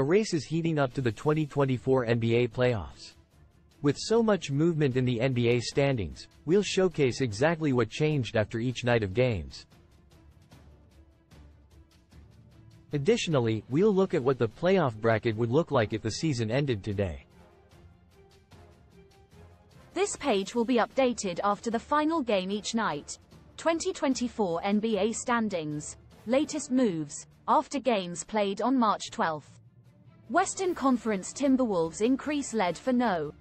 The race is heating up to the 2024 NBA playoffs. With so much movement in the NBA standings, we'll showcase exactly what changed after each night of games. Additionally, we'll look at what the playoff bracket would look like if the season ended today. This page will be updated after the final game each night. 2024 NBA standings. Latest moves, after games played on March 12th. Western Conference Timberwolves increase lead for no.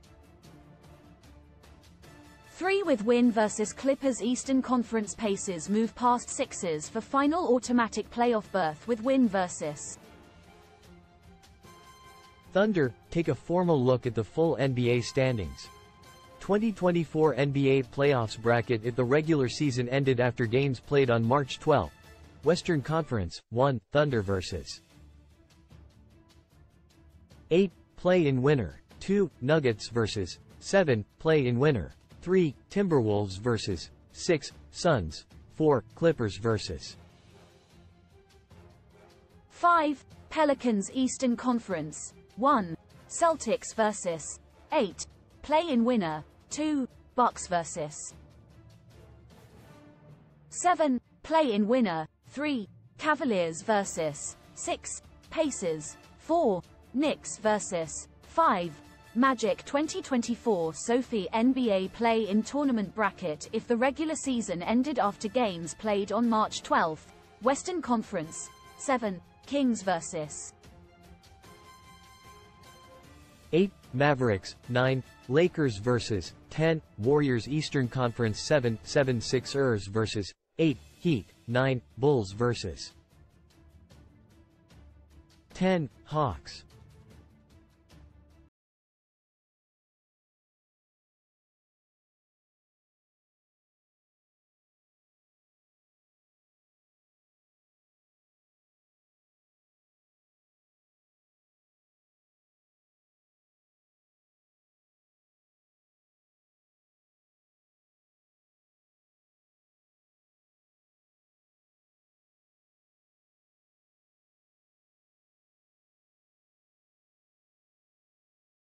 3 with win versus Clippers Eastern Conference Pacers move past Sixers for final automatic playoff berth with win versus Thunder, take a formal look at the full NBA standings. 2024 NBA playoffs bracket if the regular season ended after games played on March 12. Western Conference, 1, Thunder vs. 8. Play-in winner. 2. Nuggets vs. 7. Play-in winner. 3. Timberwolves vs. 6. Suns. 4. Clippers vs. 5. Pelicans Eastern Conference. 1. Celtics vs. 8. Play-in winner. 2. Bucks vs. 7. Play-in winner. 3. Cavaliers vs. 6. Pacers. 4. Knicks vs. 5. Magic 2024 Sophie NBA play-in tournament bracket if the regular season ended after games played on March 12. Western Conference. 7. Kings vs. 8. Mavericks. 9. Lakers vs. 10. Warriors Eastern Conference 7. 7 Sixers vs. 8. Heat. 9. Bulls vs. 10. Hawks.